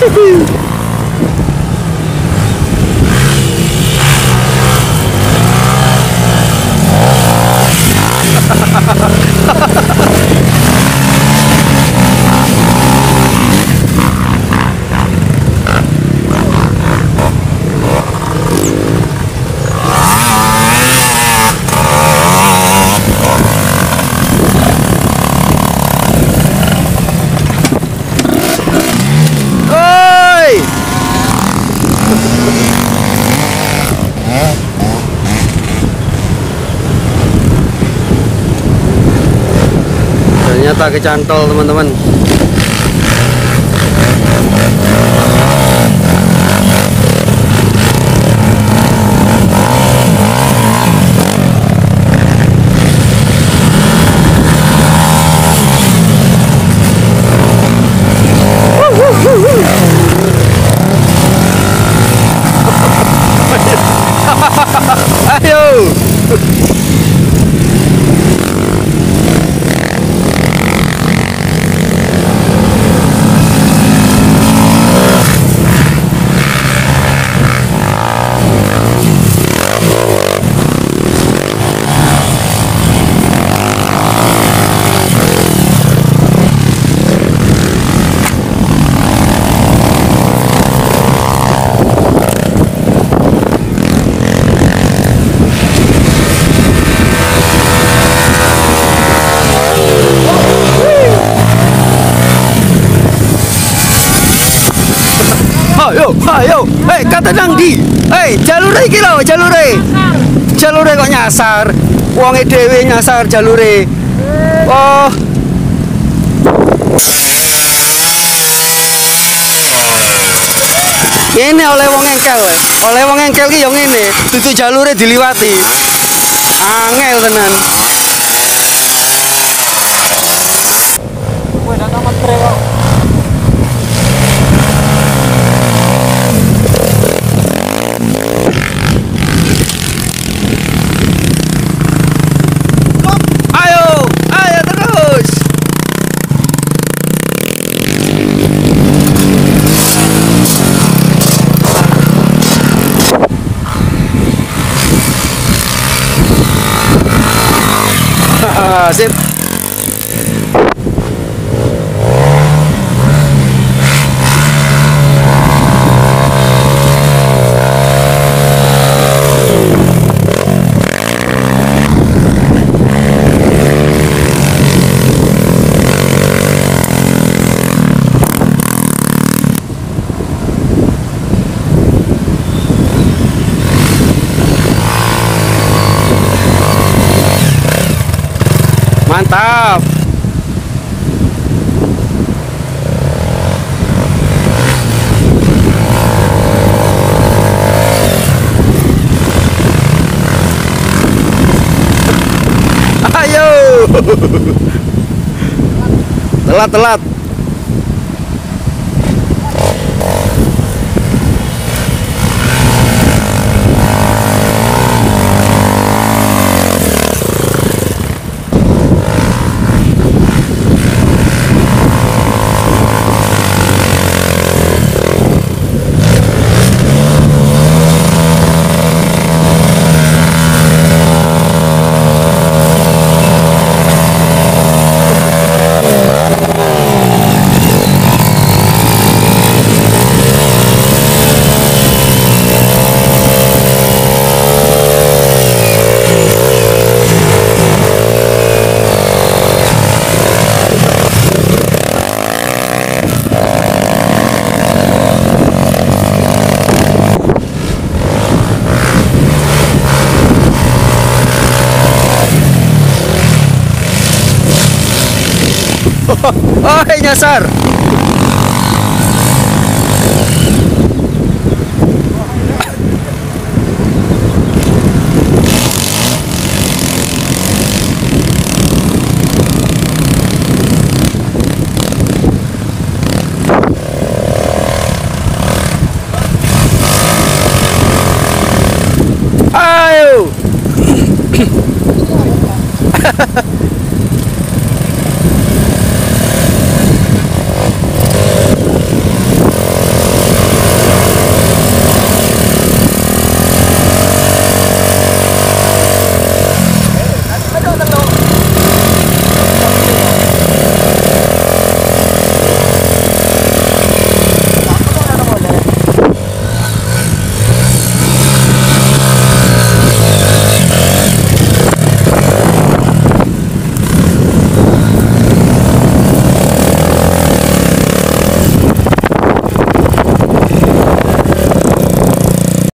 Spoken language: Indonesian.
Woohoo! Ternyata kecantol teman-teman. Jalure iki lho, jalure. Jalure kok nyasar. Wonge dhewe nyasar jalure. Oh. Ini oleh wong engkel. Oleh wong engkel ki yo ngene, dudu jalure diliwati. Angel tenan. 啊，先。mantap. Ayo. Telat telat. Oh, hey, nyasar. Ayo.